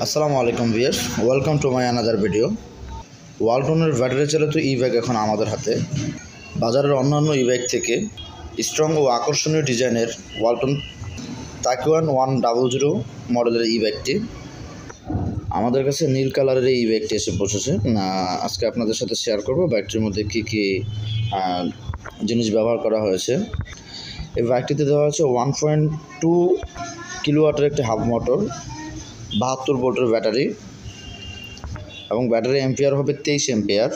আসসালামু আলাইকুম viewers welcome to my another video ওয়ালটনের battery চালিত ই ব্যাগ এখন আমাদের হাতে। বাজারের অন্যান্য ই ব্যাগ থেকে স্ট্রং ও আকর্ষণীয় ডিজাইনের ওয়ালটন তাকুয়ান ওয়ান ডাবল জিরো মডেলের ই ব্যাগটি আমাদের কাছে নীল কালারের এই ব্যাগটি এসে না, আজকে আপনাদের সাথে শেয়ার করব ব্যাগটির মধ্যে কী কী জিনিস ব্যবহার করা হয়েছে। এই ব্যাগটিতে দেওয়া হয়েছে ওয়ান পয়েন্ট টু কিলোওয়াটের একটি হাফ মোটর বাহাত্তর ভোল্টের ব্যাটারি এবং ব্যাটারি এম্পিয়ার হবে তেইশ এম্পিয়ার।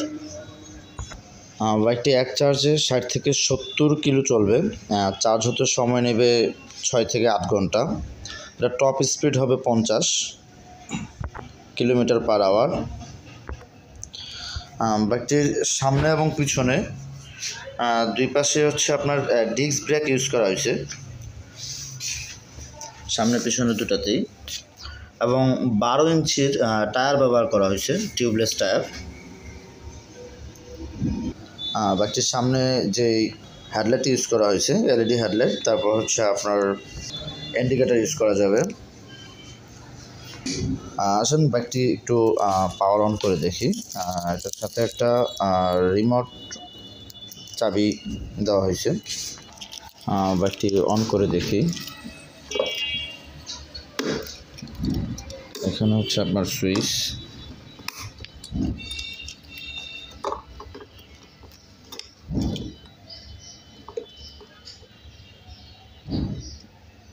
বাইকটি এক চার্জে ষাট থেকে সত্তর কিলো চলবে। চার্জ হতে সময় নেবে ছয় থেকে আট ঘণ্টা। এটা টপ স্পিড হবে পঞ্চাশ কিলোমিটার পার আওয়ার। বাইকটির সামনে এবং পিছনে দুই পাশে হচ্ছে আপনার ডিস্ক ব্রেক ইউজ করা হয়েছে। সামনে পিছনে দুটাতেই। এবং বারো ইঞ্চির টায়ার ব্যবহার করা হয়েছে টিউবলেস টায়ার। বাইকটির সামনে যে হেডলাইট ইউজ করা হয়েছে এলইডি হেডলাইট তারপর হচ্ছে আপনার ইন্ডিকেটার ইউজ করা যাবে। আসুন বাইকটি একটু পাওয়ার অন করে দেখি। এটার সাথে একটা রিমোট চাবি দেওয়া হয়েছে। বাইকটি অন করে দেখি। এখানে হচ্ছে আপনার সুইচ।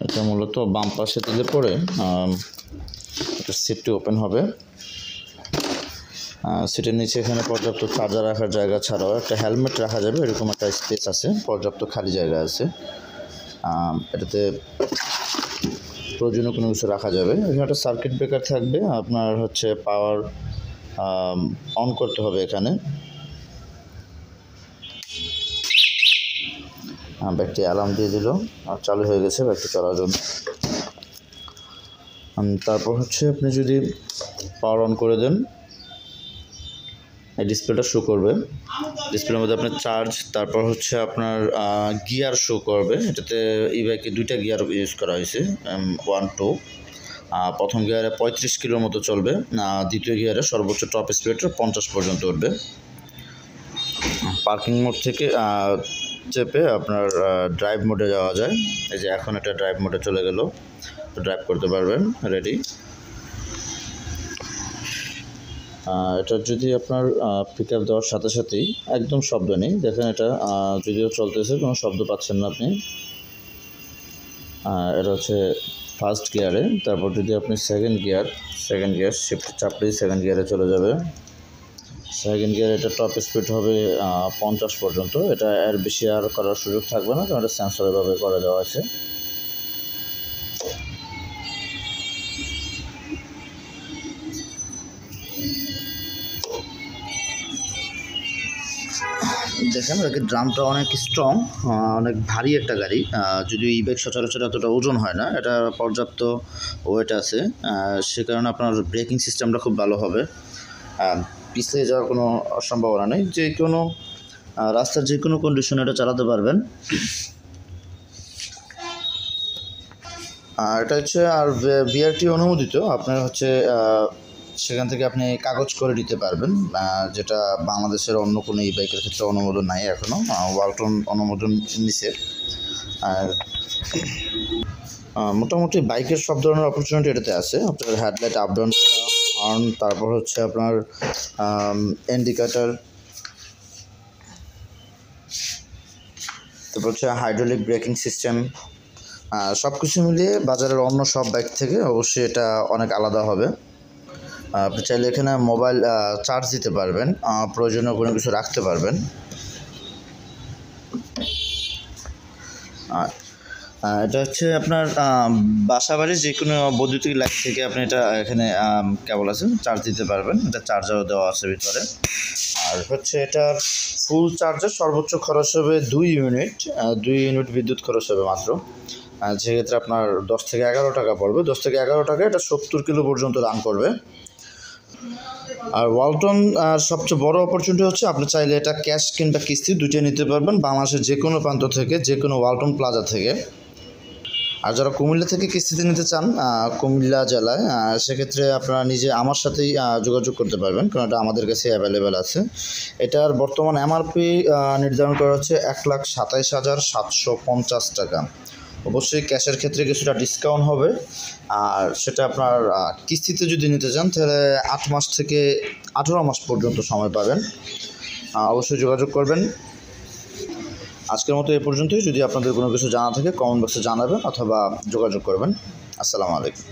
এটা মূলত বাম পাশে দিলে পরে সিটটি ওপেন হবে। সিটের নিচে এখানে পর্যাপ্ত চার্জার রাখার জায়গা ছাড়াও একটা হেলমেট রাখা যাবে, এরকম একটা স্পেস আছে, পর্যাপ্ত খালি জায়গা আছে। এটাতে প্রয়োজনীয় কোনো কিছু রাখা যাবে। এখানে একটা সার্কিট ব্রেকার থাকবে। আপনার হচ্ছে পাওয়ার অন করতে হবে এখানে। ব্যাগটি অ্যালার্ম দিয়ে দিল। আর চালু হয়ে গেছে ব্যাগটি চলার জন্য। তারপর হচ্ছে আপনি যদি পাওয়ার অন করে দেন ডিসপ্লেটা শো করবে। ডিসপ্লের মধ্যে আপনার চার্জ তারপর হচ্ছে আপনার গিয়ার শো করবে। এটাতে এই বাইকে দুইটা গিয়ার ইউজ করা হয়েছে ওয়ান টু প্রথম গিয়ারে পঁয়ত্রিশ কিলোর মতো চলবে দ্বিতীয় গিয়ারে সর্বোচ্চ টপ স্পিডটা পঞ্চাশ পর্যন্ত উঠবে। পার্কিং মোড থেকে চেপে আপনার ড্রাইভ মোডে যাওয়া যায়। এই যে এখন এটা ড্রাইভ মোডে চলে গেল ড্রাইভ করতে পারবেন রেডি এটা যদি আপনার পিক আপ দেওয়ার সাথে সাথেই একদম শব্দ নেই। দেখেন এটা যদিও চলতেছে, কোনো শব্দ পাচ্ছেন না আপনি। এটা হচ্ছে ফার্স্ট গিয়ারে তারপর যদি আপনি second gear second gear shift চাপলেই second গিয়ারে চলে যাবে। সেকেন্ড গিয়ার এটা টপ স্পিড হবে পঞ্চাশ পর্যন্ত। এটা এর বেশি আর করার সুযোগ থাকবে না, কারণ এটা সেন্সর এভাবে করে দেওয়া আছে। দেখেন ড্রামটা অনেক স্ট্রং অনেক ভারী একটা গাড়ি। যদিও ই বাইক সচরাচর এতটা ওজন হয় না, এটা পর্যাপ্ত ওয়েট আছে। সে কারণে আপনার ব্রেকিং সিস্টেমটা খুব ভালো হবে। পিছলে যাওয়ার কোনো সম্ভাবনা নেই। যে কোনো রাস্তার যে কোনো কন্ডিশনে এটা চালাতে পারবেন। আর এটা হচ্ছে আর বিআরটি অনুমোদিত। আপনার হচ্ছে সেখান থেকে আপনি কাগজ করে দিতে পারবেন যেটা বাংলাদেশের অন্য কোনো ই বাইকের ক্ষেত্রে অনুমোদন নাই এখনও ওয়ালটন অনুমোদন নিছে। আর মোটামুটি বাইকের সব ধরনের অপরচুনিটি এটাতে আছে, আপনার হেডলাইট আপ ডাউন করা হর্ন তারপর হচ্ছে আপনার ইন্ডিকেটার তারপর হচ্ছে হাইড্রোলিক ব্রেকিং সিস্টেম সব কিছু মিলিয়ে বাজারের অন্য সব বাইক থেকে অবশ্যই এটা অনেক আলাদা হবে। আপনি চাইলে এখানে মোবাইল চার্জ দিতে পারবেন। প্রয়োজনীয় কোনো কিছু রাখতে পারবেন। এটা হচ্ছে আপনার বাসা বাড়ির যে কোনো বৈদ্যুতিক লাইট থেকে আপনি এটা এখানে কেবল আছে চার্জ দিতে পারবেন। এটা চার্জারও দেওয়া আছে ভিতরে। আর হচ্ছে এটার ফুল চার্জের সর্বোচ্চ খরচ হবে দুই ইউনিট দুই ইউনিট বিদ্যুৎ খরচ হবে মাত্র। আহ, সেক্ষেত্রে আপনার দশ থেকে এগারো টাকা পড়বে। দশ থেকে এগারো টাকা এটা সত্তর কিলো পর্যন্ত রান করবে। আর ওয়ালটন সবচেয়ে বড় অপরচুনিটি হচ্ছে আপনি চাইলে এটা ক্যাশ কিংবা কিস্তি দুটোই নিতে পারবেন বাংলাদেশের যে কোনো প্রান্ত থেকে যে কোনো ওয়ালটন প্লাজা থেকে। আর যারা কুমিল্লা থেকে কিস্তিতে নিতে চান কুমিল্লা জেলায় সেক্ষেত্রে আপনারা নিজে আমার সাথেই যোগাযোগ করতে পারবেন, কারণ এটা আমাদের কাছে অ্যাভেলেবেল আছে। এটার বর্তমান এমআরপি নির্ধারণ করা হচ্ছে এক লাখ সাতাইশ হাজার সাতশো পঞ্চাশ টাকা। অবশ্যই ক্যাশের ক্ষেত্রে কিছুটা ডিসকাউন্ট হবে। আর সেটা আপনার কিস্তিতে যদি নিতে চান, তাহলে আট মাস থেকে আঠেরো মাস পর্যন্ত সময় পাবেন। অবশ্যই যোগাযোগ করবেন। আজকের মতো এ পর্যন্তই। যদি আপনাদের কোনো কিছু জানা থাকে কমেন্ট বক্সে জানাবেন অথবা যোগাযোগ করবেন। আসসালামু আলাইকুম।